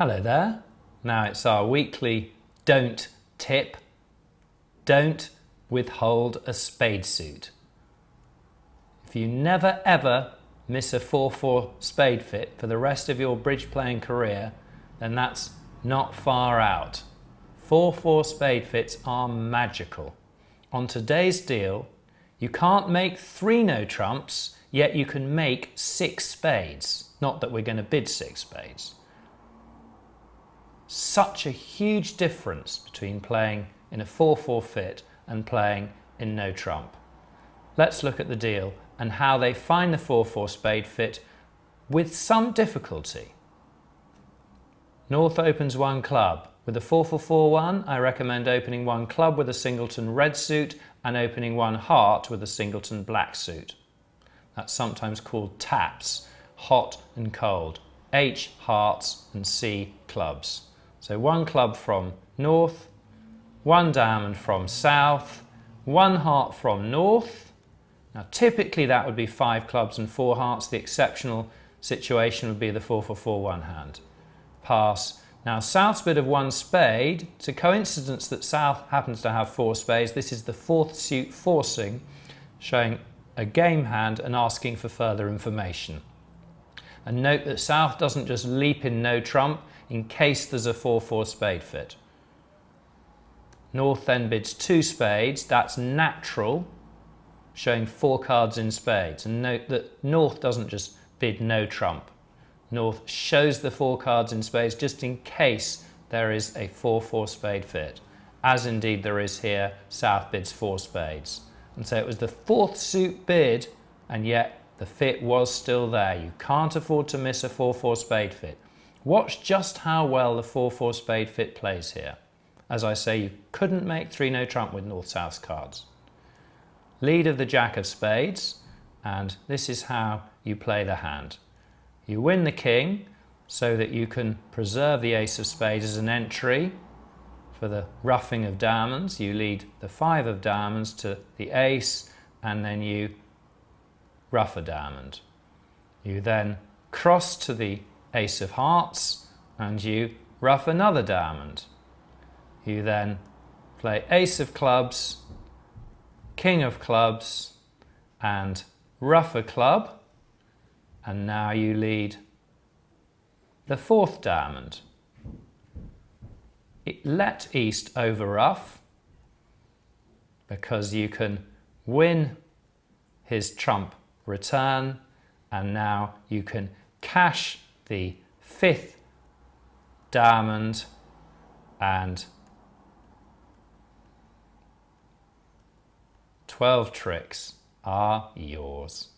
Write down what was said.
Hello there. Now it's our weekly don't tip. Don't withhold a spade suit. If you never ever miss a 4-4 spade fit for the rest of your bridge playing career, then that's not far out. 4-4 spade fits are magical. On today's deal, you can't make three no trumps, yet you can make six spades. Not that we're going to bid six spades. Such a huge difference between playing in a 4-4 fit and playing in no trump. Let's look at the deal and how they find the 4-4 spade fit with some difficulty. North opens one club. With a 4-4-4-1, I recommend opening one club with a singleton red suit and opening one heart with a singleton black suit. That's sometimes called taps, hot and cold. H hearts and C clubs. So one club from north, one diamond from south, one heart from north. Now typically that would be five clubs and four hearts. The exceptional situation would be the 4-4-4-1 hand. Pass. Now South's bit of one spade. It's a coincidence that South happens to have four spades. This is the fourth suit forcing, showing a game hand and asking for further information. And note that South doesn't just leap in no trump in case there's a 4-4 spade fit. North then bids two spades, that's natural, showing four cards in spades. And note that North doesn't just bid no trump. North shows the four cards in spades just in case there is a 4-4 spade fit. As indeed there is here, South bids four spades. And so it was the fourth suit bid, and yet the fit was still there. You can't afford to miss a 4-4 spade fit. Watch just how well the 4-4 spade fit plays here. As I say, you couldn't make 3 no trump with north-south cards. Lead of the jack of spades, and this is how you play the hand. You win the king so that you can preserve the ace of spades as an entry for the ruffing of diamonds. You lead the five of diamonds to the ace and then you a diamond. You then cross to the ace of hearts and you ruff another diamond. You then play ace of clubs, king of clubs and ruff a club and now you lead the fourth diamond. It let east over ruff because you can win his trump return and now you can cash the fifth diamond and 12 tricks are yours.